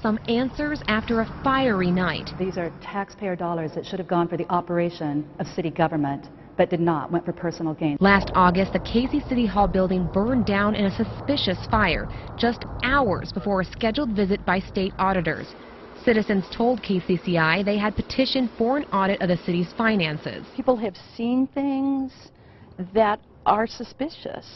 some answers after a fiery night. These are taxpayer dollars that should have gone for the operation of city government, but did not, went for personal gain. Last August, the Casey City Hall building burned down in a suspicious fire, just hours before a scheduled visit by state auditors. Citizens told KCCI they had petitioned for an audit of the city's finances. people have seen things that are suspicious,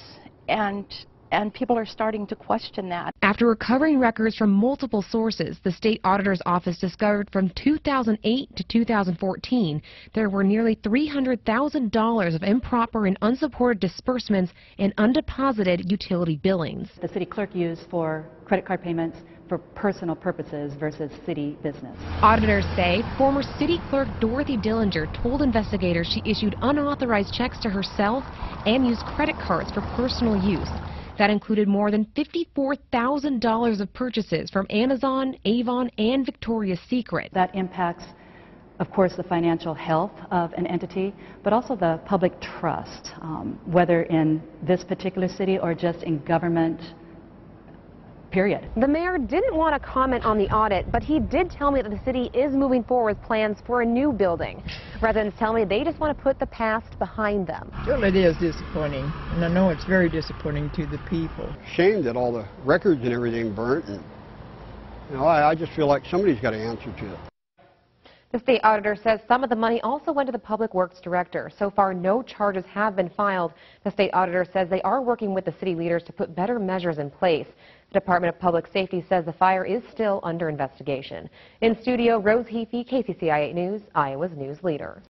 and, and people are starting to question that. After recovering records from multiple sources, the state auditor's office discovered from 2008 to 2014 there were nearly $300,000 of improper and unsupported disbursements and undeposited utility billings. The city clerk used for credit card payments for personal purposes versus city business. Auditors say former city clerk Dorothy Dillinger told investigators she issued unauthorized checks to herself and used credit cards for personal use. That included more than $54,000 of purchases from Amazon, Avon, and Victoria's Secret. That impacts, of course, the financial health of an entity, but also the public trust, um, whether in this particular city or just in government, period. The mayor didn't want to comment on the audit, but he did tell me that the city is moving forward with plans for a new building. Residents tell me they just want to put the past behind them. Well, it is disappointing, and I know it's very disappointing to the people. shame that all the records and everything burnt. And, you know, I, I just feel like somebody's got to answer to it. The state auditor says some of the money also went to the public works director. So far, no charges have been filed. The state auditor says they are working with the city leaders to put better measures in place. The Department of Public Safety says the fire is still under investigation. In studio, Rose Heafy, KCCI 8 News, Iowa's news leader.